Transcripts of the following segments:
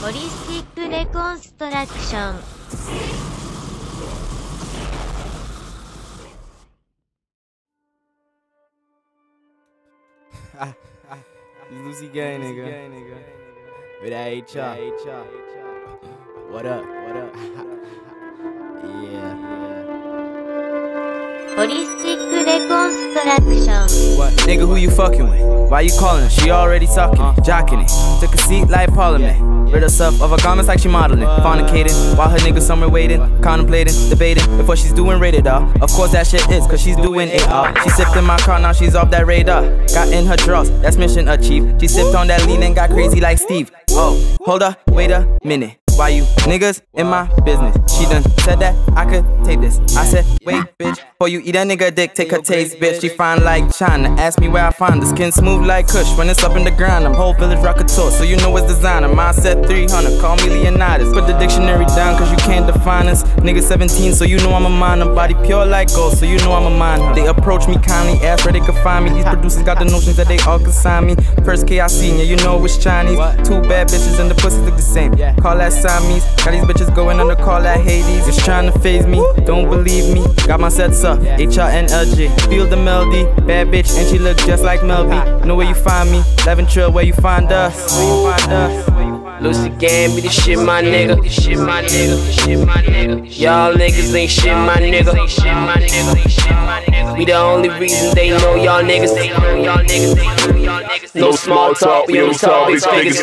ホリスティックレコンストラクション Lucy Gang, nigga. With that HR. What up? What up? yeah. Holistic reconstruction. What? Nigga, who you fucking with? Why you calling? She already talking, uh, jocking it. Took a seat like parliament. Rid herself of her garments like she modeling. Uh, Fornicating, while her nigga somewhere waiting. Contemplating, debating, before she's doing rated R. Of course that shit is, cause she's doing it all. She sipped in my car, now she's off that radar. Got in her drawers, that's mission achieved. She sipped on that lean and got crazy like Steve. Oh, hold up, wait a minute. Why you niggas in my business? She done said that I could take this. I said, wait, bitch. Before you eat that nigga dick, take her taste, bitch. She fine like China. Ask me where I find the skin smooth like Kush. When it's up in the ground, I'm whole village rock a tour, so you know it's designer. Mindset 300, call me Leonidas. Put the dictionary down, cause you can't define us. Nigga 17, so you know I'm a minor. Body pure like gold, so you know I'm a mine. They approach me kindly, ask where they could find me. These producers got the notions that they all consign me. First K I seen you know it's Chinese. Two bad bitches and the pussies look the same. Call that Siamese. Got these bitches going under, call that Hades. Just trying to phase me, don't believe me. Got my sets up, HRNLJ. Feel the melody, bad bitch, and she look just like Melby. Know where you find me, Levin Trill, where you find us. Where you find us. Lucy Gang be the shit, my nigga. The shit, my nigga. The shit, my nigga. Y'all niggas ain't shit, my nigga. Ain't shit, my nigga. Ain't shit, my nigga. We the only reason they know y'all niggas. They know y'all niggas. They know y'all niggas. No small talk, we only talk big figures.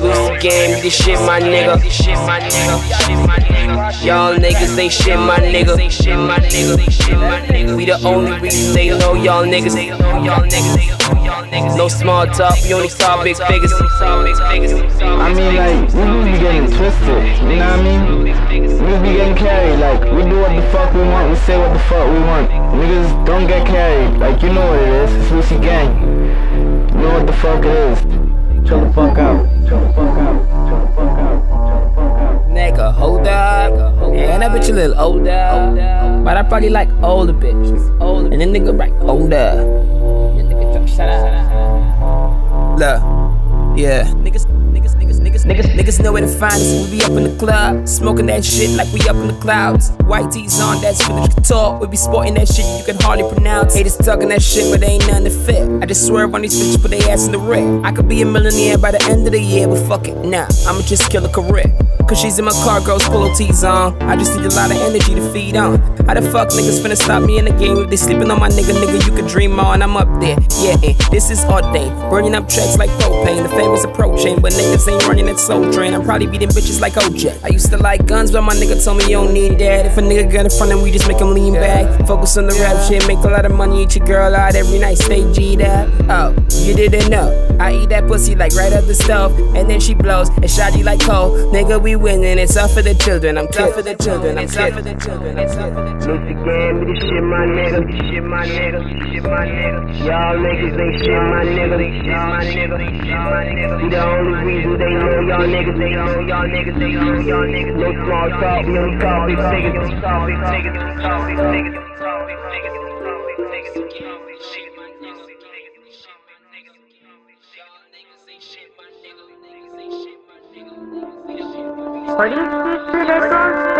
Lucy Gang be the shit, my nigga. The shit, my nigga. Shit, my nigga. Y'all niggas ain't shit, my nigga. Ain't shit, my nigga. Ain't shit, my nigga. We the only reason they know y'all niggas. They know y'all niggas. They know y'all niggas. No small talk, we only talk big figures. I mean, like, we be getting twisted, you know what I mean? We be getting carried, like, we do what the fuck we want, we say what the fuck we want. Niggas don't get carried, like, you know what it is, it's Lucy Gang. You know what the fuck it is. Chill the fuck out. Chill the fuck out. Chill the fuck out. Chill the fuck out. Nigga, hold up. Yeah, that bitch a little older. But I probably like older bitches. And then nigga right older. Yeah, nigga, talk, shut up. Look, yeah. Niggas, niggas, niggas, niggas, niggas, niggas know where to find us. We be up in the club, smoking that shit like we up in the clouds. White tees on, that's for the talk. We be sporting that shit you can hardly pronounce. Haters talking that shit, but they ain't nothing to fit. I just swerve on these bitches, put their ass in the red. I could be a millionaire by the end of the year, but fuck it, nah. I'ma just kill a career. Cause she's in my car, girls polo tees on. I just need a lot of energy to feed on. How the fuck niggas finna stop me in the game if they sleeping on my nigga? Nigga, you can dream on. I'm up there, yeah. And this is ordained. Burning up tracks like propane. The famous approaching, but niggas ain't running that soul train. I'm probably beating bitches like OJ. I used to like guns, but my nigga told me you don't need that. If a nigga get in front of we just make him lean back. Focus on the rap shit, make a lot of money, eat your girl out every night, stay G that. Oh, you didn't know. I eat that pussy like right up the stove, and then she blows and shotty like coal. Nigga, we winning. It's up for the children. I'm kid for the children. I'm kid for the children. It's up for the children. Lucy Gang be the shit, my nigga. Shit, my nigga. Shit, my nigga. Y'all niggas ain't shit, my nigga. They shit, my nigga. They shit, my nigga. The only reason they know y'all niggas. They know y'all niggas. They know y'all niggas. No small talk, only talk big talk big talk big talk big figures. ホ